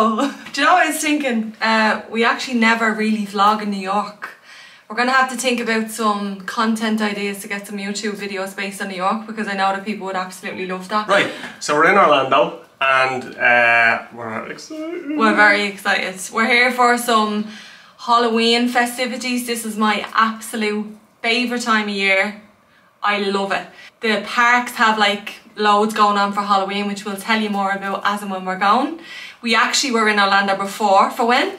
Hello! Do you know what I was thinking? Uh, we actually never really vlog in New York. We're gonna have to think about some content ideas to get some YouTube videos based on New York because I know that people would absolutely love that. Right, so we're in Orlando and uh, we're excited. We're very excited. We're here for some Halloween festivities. This is my absolute favourite time of year. I love it. The parks have like loads going on for Halloween, which we'll tell you more about as and when we're going. We actually were in Orlando before. For when?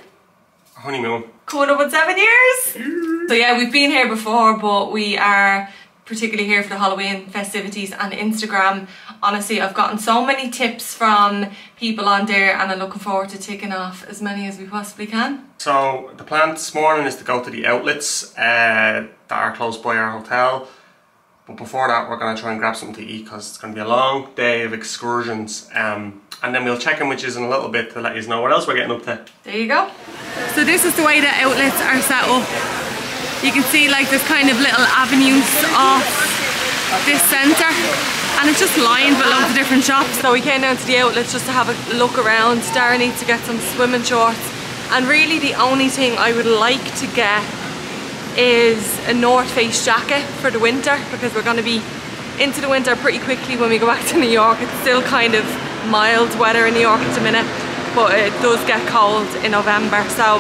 Honeymoon. Coming up with seven years. So yeah, we've been here before, but we are particularly here for the Halloween festivities and Instagram. Honestly, I've gotten so many tips from people on there and I'm looking forward to ticking off as many as we possibly can. So the plan this morning is to go to the outlets uh, that are close by our hotel. But before that, we're going to try and grab something to eat because it's going to be a long day of excursions. Um, and then we'll check in with you in a little bit to let you know what else we're getting up to. There you go. So this is the way the outlets are set up. You can see like there's kind of little avenues off this centre and it's just lined with loads of different shops. So we came down to the outlets just to have a look around. Dara needs to get some swimming shorts and really the only thing I would like to get is a North Face jacket for the winter because we're going to be into the winter pretty quickly when we go back to New York. It's still kind of mild weather in New York at the minute but uh, it does get cold in November so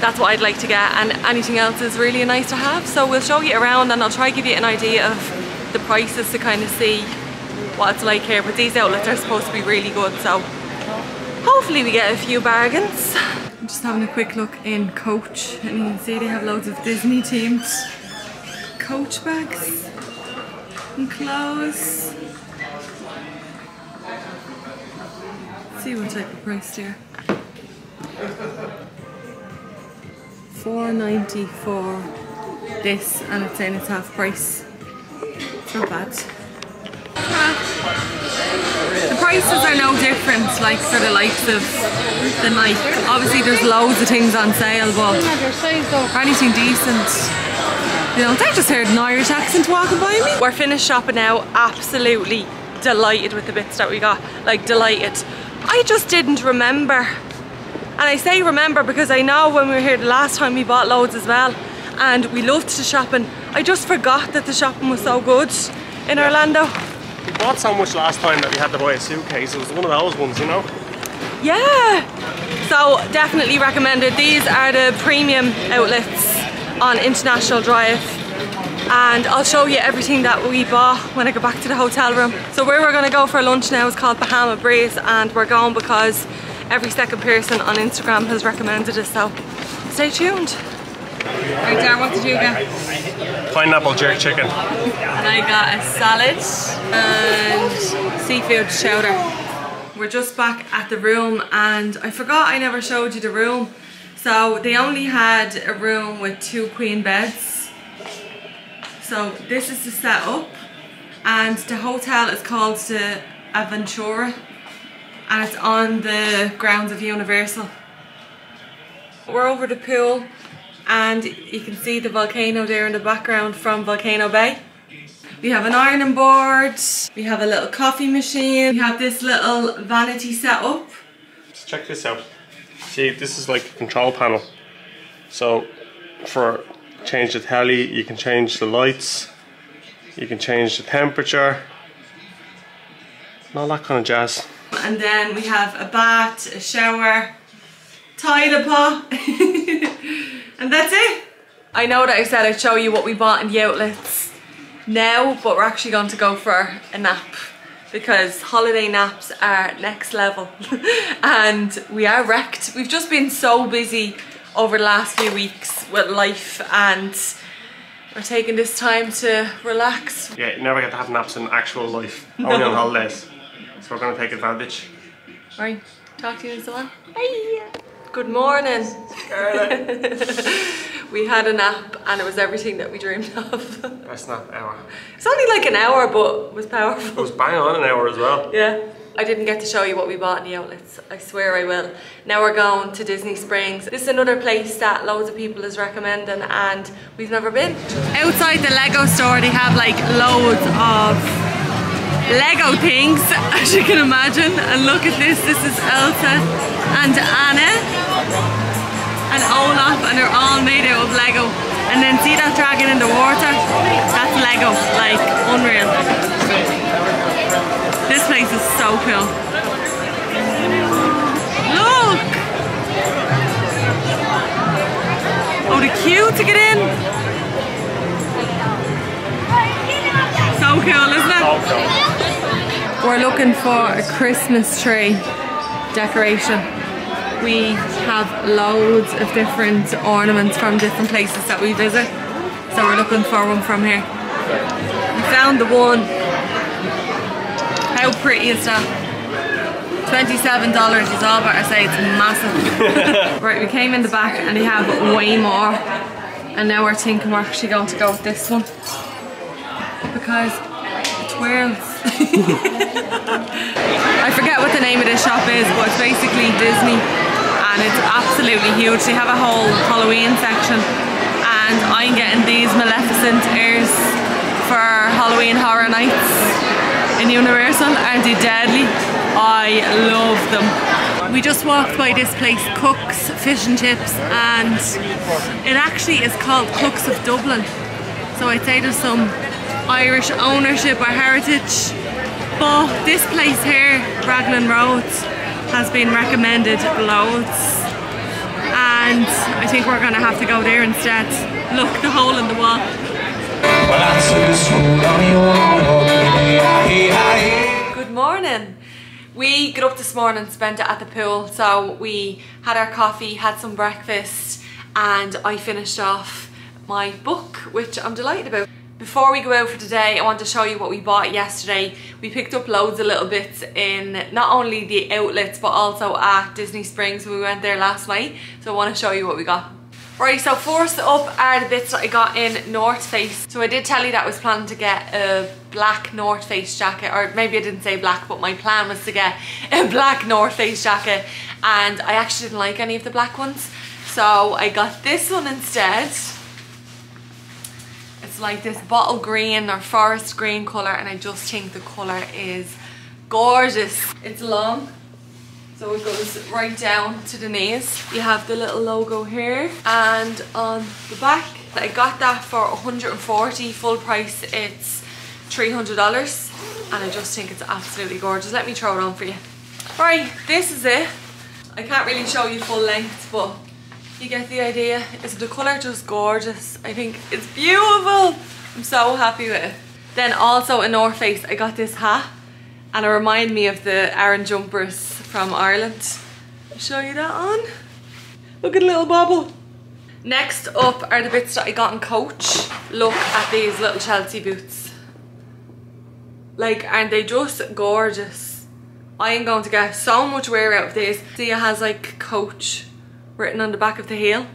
that's what I'd like to get and anything else is really nice to have. So we'll show you around and I'll try to give you an idea of the prices to kind of see what it's like here but these outlets are supposed to be really good so hopefully we get a few bargains. I'm just having a quick look in Coach and you can see they have loads of Disney themed Coach bags and clothes see what type of price there. 4.90 for this and it's saying it's half price. It's not bad. The prices are no different like for the likes of the Nike. Obviously there's loads of things on sale but for anything decent you know, I just heard an Irish accent walking by me. We're finished shopping now, absolutely delighted with the bits that we got, like delighted. I just didn't remember. And I say remember because I know when we were here the last time we bought loads as well and we loved the shopping. I just forgot that the shopping was so good in Orlando. We bought so much last time that we had to buy a suitcase. It was one of those ones, you know? Yeah. So definitely recommended. These are the premium outlets on International Drive and I'll show you everything that we bought when I go back to the hotel room. So where we're gonna go for lunch now is called Bahama Breeze and we're going because every second person on Instagram has recommended it so stay tuned. Right Dar, what did you get? Pineapple jerk chicken. And I got a salad and seafood chowder. We're just back at the room and I forgot I never showed you the room. So they only had a room with two queen beds. So this is the setup and the hotel is called the Aventura and it's on the grounds of Universal. We're over the pool and you can see the volcano there in the background from Volcano Bay. We have an ironing board, we have a little coffee machine, we have this little vanity setup. Let's check this out. See, this is like a control panel. So for change the telly, you can change the lights, you can change the temperature, and all that kind of jazz. And then we have a bath, a shower, toilet pot, and that's it. I know that I said I'd show you what we bought in the outlets now, but we're actually going to go for a nap because holiday naps are next level and we are wrecked. We've just been so busy over the last few weeks with life and we're taking this time to relax. Yeah, you never get to have naps in actual life, only on holidays. So we're going to take advantage. Right, talk to you in so on. Bye. Good morning. we had a nap and it was everything that we dreamed of. Best nap ever. It's only like an hour but it was powerful. It powerful. was bang on an hour as well. Yeah. I didn't get to show you what we bought in the outlets. I swear I will. Now we're going to Disney Springs. This is another place that loads of people is recommending and we've never been. Outside the Lego store they have like loads of Lego things, as you can imagine. And look at this, this is Elsa and Anna and Olaf, and they're all made out of Lego. And then see that dragon in the water? That's Lego, like unreal. This place is so cool. Look! Oh, the queue to get in. So cool, isn't it? We're looking for a Christmas tree decoration. We have loads of different ornaments from different places that we visit. So we're looking for one from here. We found the one. How pretty is that? $27 is all but I say it's massive. right, we came in the back and they have way more. And now we're thinking we're actually going to go with this one. Because it twirls. I forget what the name of this shop is, but it's basically Disney and it's absolutely huge. They have a whole Halloween section and I'm getting these Maleficent ears for Halloween Horror Nights in Universal. Aren't they deadly? I love them. We just walked by this place, Cookes Fish and Chips, and it actually is called Cookes of Dublin. So I'd say there's some Irish ownership or heritage. But this place here, Raglan Road, has been recommended loads. And I think we're gonna have to go there instead. Look, the hole in the wall. Good morning. We got up this morning, spent it at the pool. So we had our coffee, had some breakfast, and I finished off my book, which I'm delighted about. Before we go out for today, I want to show you what we bought yesterday. We picked up loads of little bits in not only the outlets, but also at Disney Springs. We went there last night, so I want to show you what we got. Right, so first up are the bits that I got in North Face. So I did tell you that I was planning to get a black North Face jacket, or maybe I didn't say black, but my plan was to get a black North Face jacket, and I actually didn't like any of the black ones. So I got this one instead. It's like this bottle green or forest green colour, and I just think the colour is gorgeous. It's long, so it goes right down to the knees. You have the little logo here and on the back. I got that for 140 full price. It's $300 and I just think it's absolutely gorgeous. Let me throw it on for you. Right, this is it. I can't really show you full length, but you get the idea. Is the colour just gorgeous? I think it's beautiful. I'm so happy with it. Then also in North Face, I got this hat and it reminded me of the Aran jumpers from Ireland. I'll show you that on. Look at little bobble. Next up are the bits that I got in Coach. Look at these little Chelsea boots. Like, aren't they just gorgeous? I am going to get so much wear out of these. See, it has like Coach written on the back of the heel.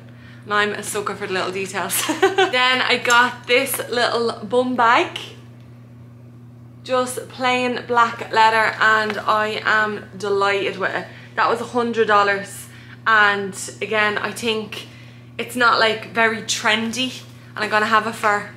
And I'm a sucker for the little details. then I got this little bum bag just plain black leather and I am delighted with it. That was a hundred dollars and again I think it's not like very trendy and I'm gonna have it for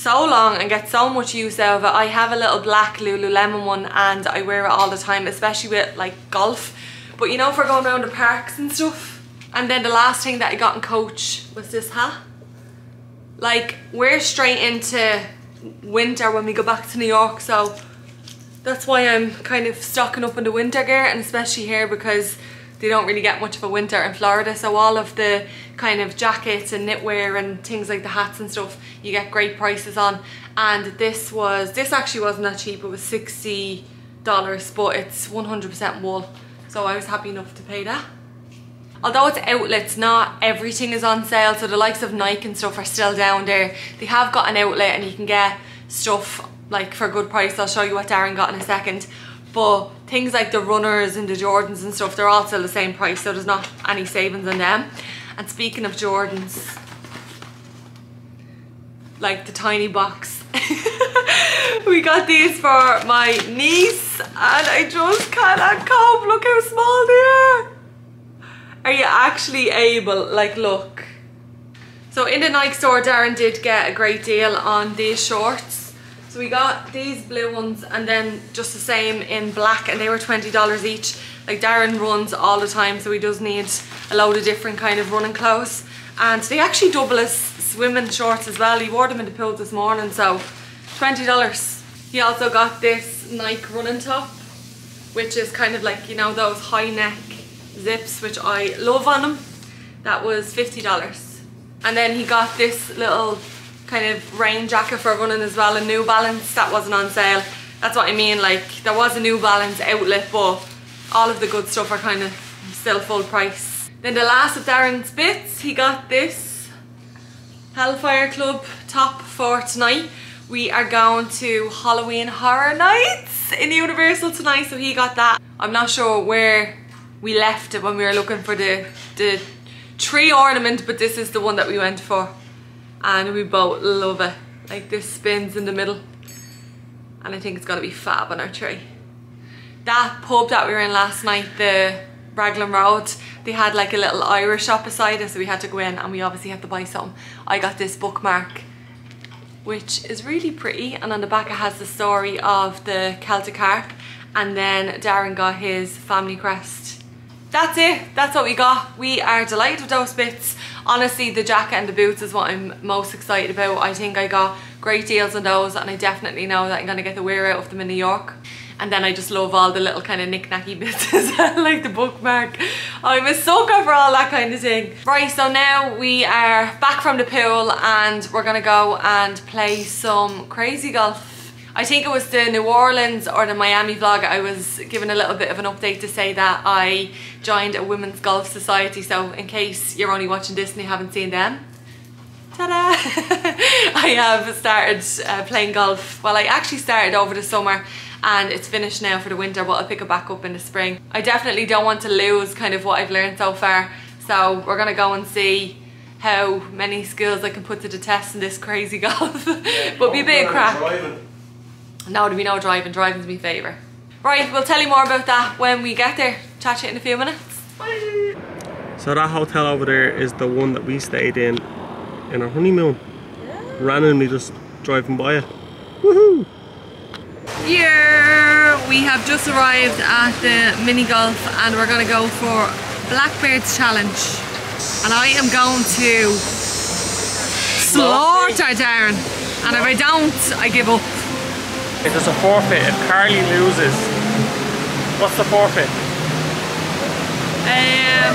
so long and get so much use out of it. I have a little black Lululemon one and I wear it all the time especially with like golf but you know for going around the parks and stuff. And then the last thing that I got in Coach was this hat. Like we're straight into winter when we go back to New York so that's why I'm kind of stocking up on the winter gear and especially here because they don't really get much of a winter in Florida so all of the kind of jackets and knitwear and things like the hats and stuff you get great prices on. And this was this actually wasn't that cheap it was 60 dollars but it's 100% wool so I was happy enough to pay that. Although it's outlets not everything is on sale so the likes of Nike and stuff are still down there. They have got an outlet and you can get stuff like for a good price. I'll show you what Darren got in a second. But things like the runners and the Jordans and stuff they're all still the same price so there's not any savings on them and speaking of Jordans like the tiny box we got these for my niece and I just cannot cope look how small they are are you actually able, like look. So in the Nike store, Darren did get a great deal on these shorts. So we got these blue ones and then just the same in black and they were $20 each. Like Darren runs all the time so he does need a load of different kind of running clothes. And they actually double as swimming shorts as well. He wore them in the pool this morning so $20. He also got this Nike running top which is kind of like, you know, those high neck zips which I love on him. That was $50. And then he got this little kind of rain jacket for running as well, a New Balance, that wasn't on sale. That's what I mean, like there was a New Balance outlet but all of the good stuff are kind of still full price. Then the last of Darren's bits, he got this Hellfire Club top for tonight. We are going to Halloween Horror Nights in the Universal tonight, so he got that. I'm not sure where we left it when we were looking for the, the tree ornament, but this is the one that we went for and we both love it. Like this spins in the middle and I think it's gonna be fab on our tree. That pub that we were in last night, the Raglan Road, they had like a little Irish shop beside us so we had to go in and we obviously had to buy some. I got this bookmark which is really pretty and on the back it has the story of the Celtic harp and then Darren got his family crest. That's it, that's what we got. We are delighted with those bits. Honestly, the jacket and the boots is what I'm most excited about. I think I got great deals on those and I definitely know that I'm gonna get the wear out of them in New York. And then I just love all the little kind of knick-knacky bits like the bookmark. I'm a sucker for all that kind of thing. Right, so now we are back from the pool and we're gonna go and play some crazy golf. I think it was the New Orleans or the Miami vlog I was given a little bit of an update to say that I joined a women's golf society so in case you're only watching this and you haven't seen them ta-da! I have started uh, playing golf. Well I actually started over the summer and it's finished now for the winter but I'll pick it back up in the spring. I definitely don't want to lose kind of what I've learned so far so we're gonna go and see how many skills I can put to the test in this crazy golf. But be a bit of crap no, there'll be no driving. Driving's my favourite. Right, we'll tell you more about that when we get there. Chat to you in a few minutes. Bye. So that hotel over there is the one that we stayed in in our honeymoon. Yeah. Randomly just driving by it. Woohoo! Yeah, we have just arrived at the mini golf and we're gonna go for Blackbeard's Challenge. And I am going to slaughter Darren. And if I don't, I give up. If there's a forfeit, if Carly loses, what's the forfeit? Um,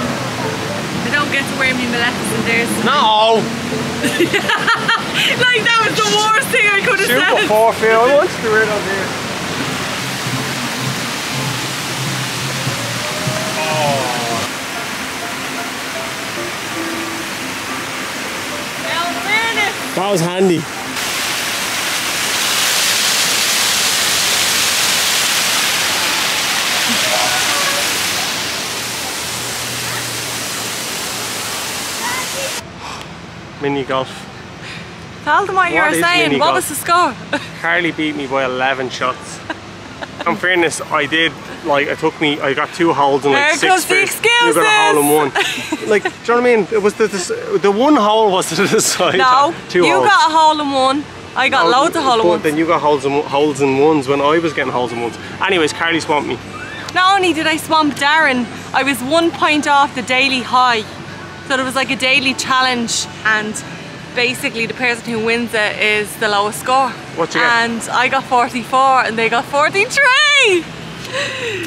I don't get to wear me Maleficent theirs. No! like that was the worst thing I could have Super said. forfeit, I want you to wear it on here. Oh. That was handy. Mini golf. Tell them what, what you were saying. What was the score? Carly beat me by 11 shots. in fairness, I did, like, it took me, I got two holes in like there six first. You got a hole in one. like, do you know what I mean? It was the, the, the one hole was to decide. No, two you holes. got a hole in one. I got no, loads of holes in ones. then you got holes in, holes in ones when I was getting holes in ones. Anyways, Carly swamped me. Not only did I swamp Darren, I was one point off the daily high. So it was like a daily challenge and basically the person who wins it is the lowest score. What you get? And I got 44 and they got 43!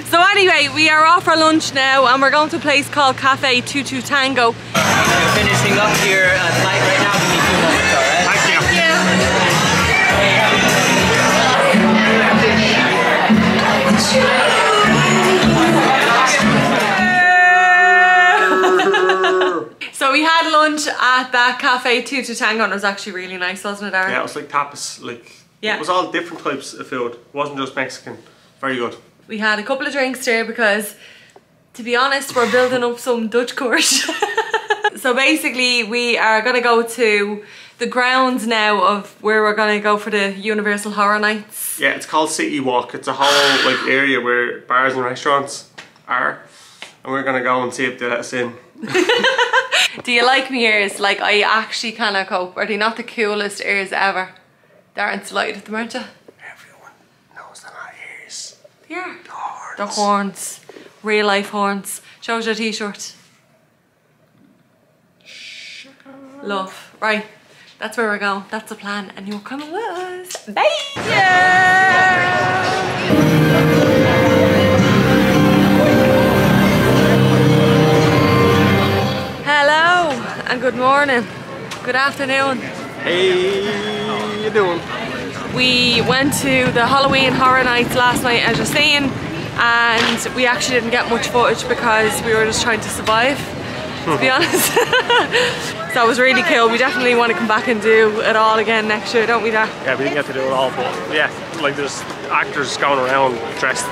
So anyway, we are off for lunch now and we're going to a place called Cafe Tutu Tango. We're finishing up here at we had lunch at that cafe Tutu Tango and it was actually really nice, wasn't it, Darren? Yeah, it was like tapas, like yeah. it was all different types of food. It wasn't just Mexican. Very good. We had a couple of drinks there because to be honest, we're building up some Dutch course. so basically we are gonna go to the grounds now of where we're gonna go for the Universal Horror Nights. Yeah, it's called City Walk. It's a whole like area where bars and restaurants are. And we're gonna go and see if they let us in. Do you like me ears? Like I actually cannot cope. Are they not the coolest ears ever? They aren't slighted them, aren't you? Everyone knows they're not ears. Yeah. The horns. The horns. Real life horns. Shows your t-shirt. Love. Right. That's where we're going. That's the plan. And you're coming with us. Bye! Yeah! And good morning. Good afternoon. Hey, you doing? We went to the Halloween Horror Nights last night, as you're seeing, and we actually didn't get much footage because we were just trying to survive, to be honest. so it was really cool. We definitely want to come back and do it all again next year, don't we, Dar? Yeah, we didn't get to do it all, but yeah, like there's actors going around dressed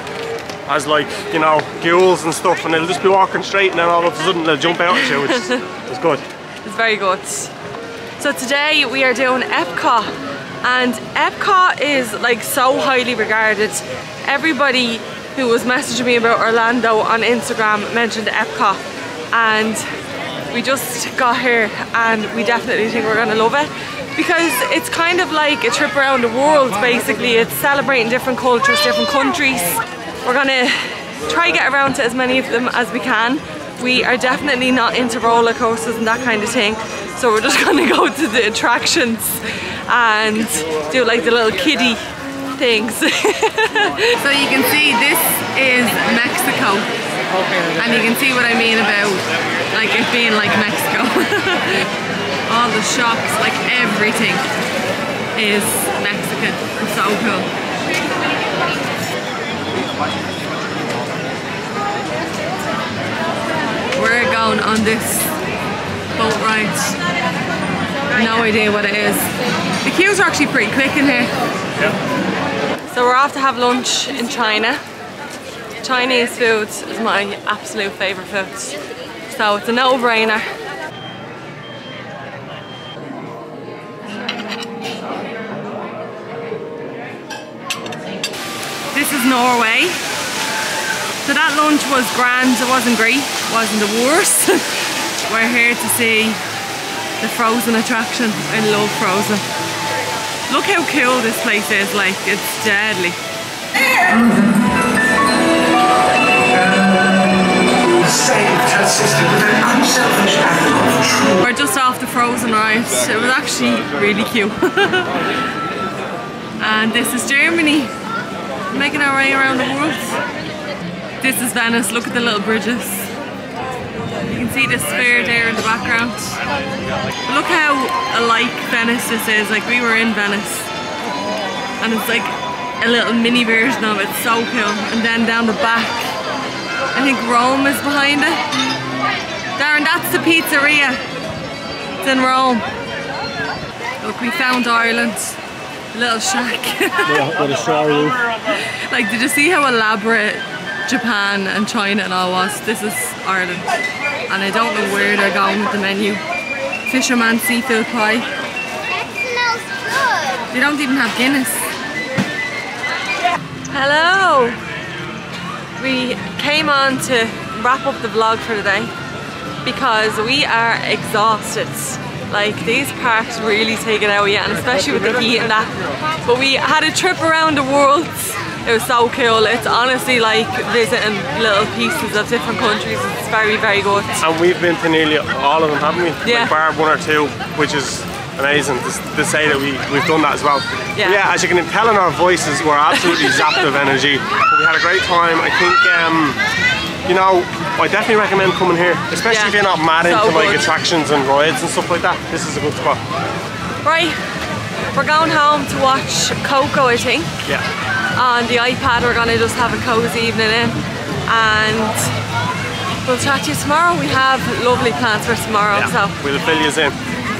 as like, you know, ghouls and stuff, and they'll just be walking straight, and then all of a sudden they'll jump out at you, which is good. It's very good. So today we are doing Epcot and Epcot is like so highly regarded. Everybody who was messaging me about Orlando on Instagram mentioned Epcot and we just got here and we definitely think we're gonna love it because it's kind of like a trip around the world basically. It's celebrating different cultures, different countries. We're gonna try to get around to as many of them as we can. We are definitely not into roller coasters and that kind of thing. So we're just gonna go to the attractions and do like the little kiddie things. so you can see this is Mexico. And you can see what I mean about like it being like Mexico. All the shops, like everything is Mexican. It's so cool. We're going on this boat ride. No idea what it is. The queues are actually pretty quick in here. Yep. So we're off to have lunch in China. Chinese food is my absolute favourite food. So it's a no-brainer. This is Norway. So that lunch was grand, it wasn't great, wasn't the worst. We're here to see the Frozen attraction. I love Frozen. Look how cool this place is, like it's deadly. saved her sister with an unselfish act of true We're just off the Frozen ride. It was actually really cute. and this is Germany. Making our way around the world. This is Venice. Look at the little bridges. See the sphere there in the background. Look how alike Venice this is. Like we were in Venice. And it's like a little mini version of it. So cool. And then down the back, I think Rome is behind it. Darren, that's the pizzeria. It's in Rome. Look, we found Ireland. A little shack. With a roof. like, did you see how elaborate Japan and China and all was? This is Ireland. And I don't know where they're going with the menu. Fisherman seafood pie. That smells good. They don't even have Guinness. Hello! We came on to wrap up the vlog for today because we are exhausted. Like these parks really take it out yet and especially with the heat and that. But we had a trip around the world. It was so cool. It's honestly like visiting little pieces of different countries. It's very, very good. And we've been to nearly all of them, haven't we? Yeah. Like bar one or two, which is amazing to, to say that we, we've done that as well. Yeah. yeah, as you can tell in our voices, we're absolutely zapped of energy. But we had a great time. I think, um, you know, I definitely recommend coming here, especially Yeah. if you're not mad So into like attractions and rides and stuff like that. This is a good spot. Right, we're going home to watch Coco, I think. Yeah. On the iPad. We're gonna just have a cozy evening in and we'll chat to you tomorrow. We have lovely plans for tomorrow, yeah. so We'll fill you in.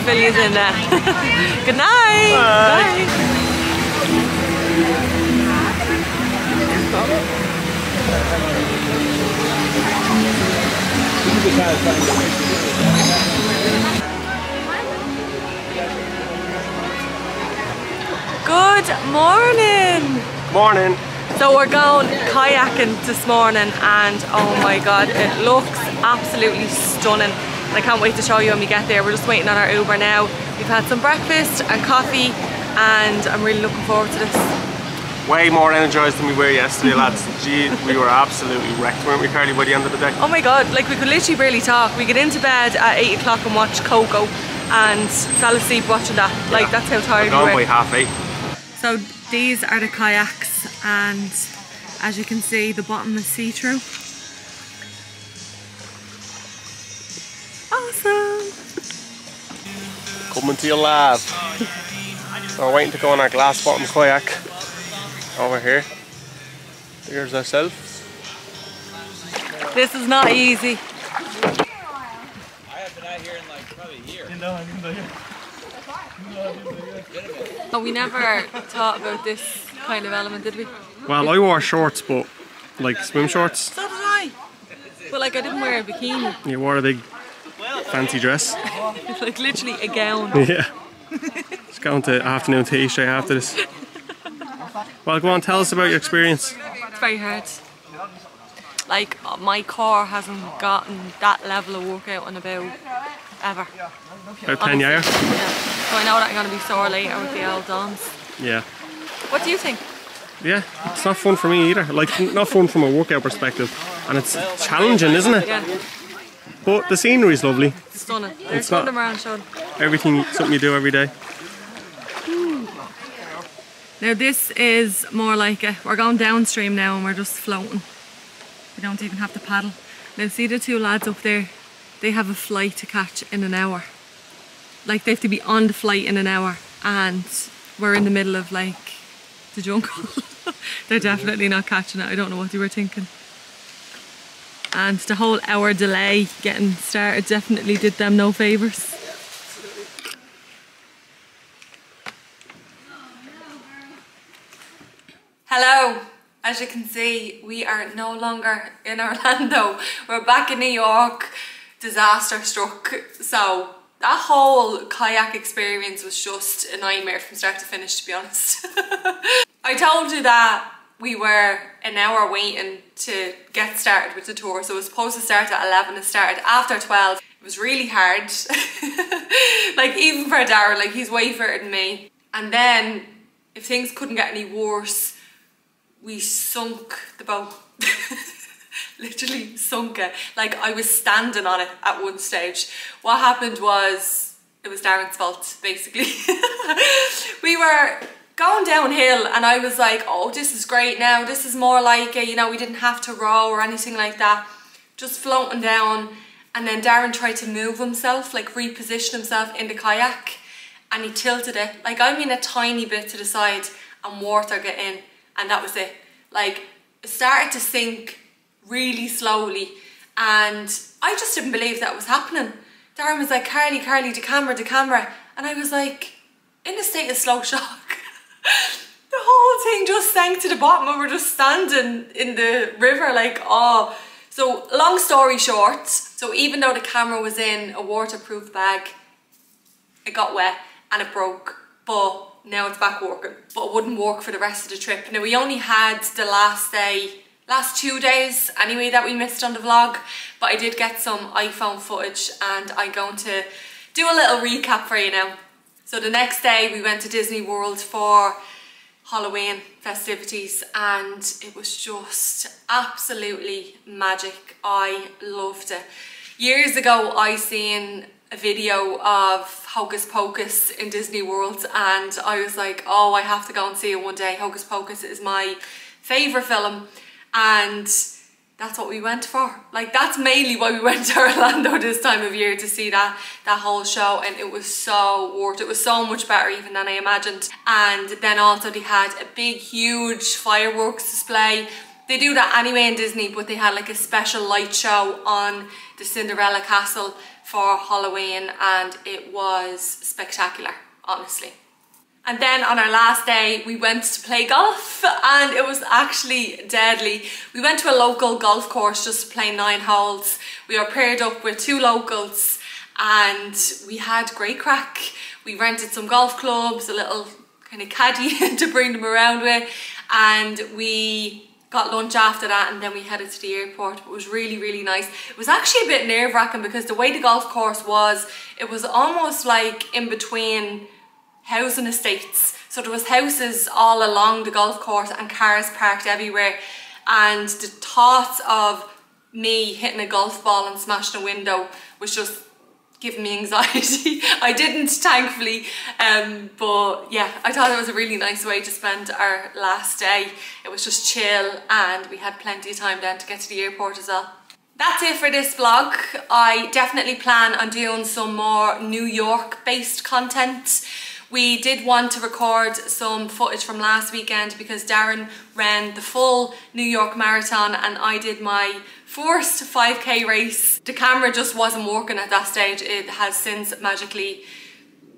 fill you in there. Good night. Bye. Bye. Good morning. Morning. So we're going kayaking this morning and oh my god, it looks absolutely stunning. I can't wait to show you when we get there. We're just waiting on our Uber now. We've had some breakfast and coffee and I'm really looking forward to this. way more energised than we were yesterday, lads. Gee, we were absolutely wrecked, weren't we, Carly, by the end of the day? Oh my god, like we could literally barely talk. We get into bed at 8 o'clock and watch Coco and fell asleep watching that. Like that's how tired we by were. half eight. So these are the kayaks and as you can see the bottom is see-through. Awesome! Coming to you live. So we're waiting to go on our glass bottom kayak over here. Here's ourselves. This is not easy. I have been out here in like probably a year. But we never thought about this kind of element, did we? Well, I wore shorts, but like swim shorts. So did I. But like I didn't wear a bikini. You wore a big fancy dress. It's like literally a gown. Yeah. Just going to afternoon tea straight after this. Well, go on, tell us about your experience. It's very hard. Like my core hasn't gotten that level of workout in about ever. About 10 years? Yeah. So I know that I'm gonna be sore later with the old dons. Yeah. What do you think? Yeah, it's not fun for me either. Like, not fun from a workout perspective. And it's challenging, isn't it? Yeah, But the scenery is lovely. it's stunning. There's It's not- around Sean. Everything, something you do every day. Now this is more like a, we're going downstream now and we're just floating. We don't even have to paddle. Now see the two lads up there? They have a flight to catch in an hour. Like they have to be on the flight in an hour and we're in the middle of like the jungle. They're definitely not catching it. I don't know what they were thinking. And the whole hour delay getting started definitely did them no favours. Hello. As you can see, we are no longer in Orlando. We're back in New York. Disaster struck. So that whole kayak experience was just a nightmare from start to finish, to be honest. I told you that we were an hour waiting to get started with the tour. So it was supposed to start at 11. It started after 12. It was really hard. like even for Darren, like he's way further than me. And then if things couldn't get any worse, we sunk the boat. Literally sunk it. Like I was standing on it at one stage. What happened was it was Darren's fault, basically. we were going downhill and I was like, oh, this is great now. This is more like, a, you know, we didn't have to row or anything like that. Just floating down. And then Darren tried to move himself, like reposition himself in the kayak. And he tilted it. Like I'm in a tiny bit to the side and water get in. And that was it. Like it started to sink really slowly. And I just didn't believe that was happening. Darren was like, Carly, Carly, the camera, the camera. And I was like, in a state of slow shock. the whole thing just sank to the bottom and we're just standing in the river like, oh. So long story short, so even though the camera was in a waterproof bag, it got wet and it broke. But now it's back working. But it wouldn't work for the rest of the trip. Now we only had the last day, last two days anyway that we missed on the vlog. But I did get some iPhone footage and I'm going to do a little recap for you now. So the next day we went to Disney World for Halloween festivities and it was just absolutely magic. I loved it. Years ago I seen a video of Hocus Pocus in Disney World and I was like, oh, I have to go and see it one day. Hocus Pocus is my favourite film and that's what we went for. Like that's mainly why we went to Orlando this time of year to see that that whole show and it was so worth it. Was so much better even than I imagined. And then also they had a big huge fireworks display. They do that anyway in Disney but they had like a special light show on the Cinderella castle for Halloween and it was spectacular honestly. And then on our last day, we went to play golf and it was actually deadly. We went to a local golf course just to play nine holes. We were paired up with two locals and we had great crack. We rented some golf clubs, a little kind of caddy to bring them around with and we got lunch after that and then we headed to the airport. It was really, really nice. It was actually a bit nerve wracking because the way the golf course was, it was almost like in between housing estates. So there was houses all along the golf course and cars parked everywhere. And the thoughts of me hitting a golf ball and smashing a window was just giving me anxiety. I didn't, thankfully, um, but yeah, I thought it was a really nice way to spend our last day. It was just chill and we had plenty of time then to get to the airport as well. That's it for this vlog. I definitely plan on doing some more New York based content. We did want to record some footage from last weekend because Darren ran the full New York Marathon and I did my first 5k race. The camera just wasn't working at that stage. It has since magically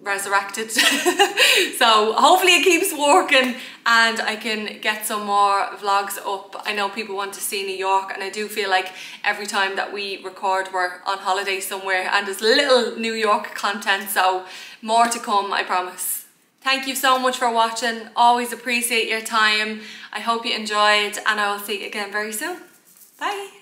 resurrected. so hopefully it keeps working and I can get some more vlogs up. I know people want to see New York and I do feel like every time that we record we're on holiday somewhere and there's little New York content so more to come I promise. Thank you so much for watching. Always appreciate your time. I hope you enjoyed and I will see you again very soon. Bye.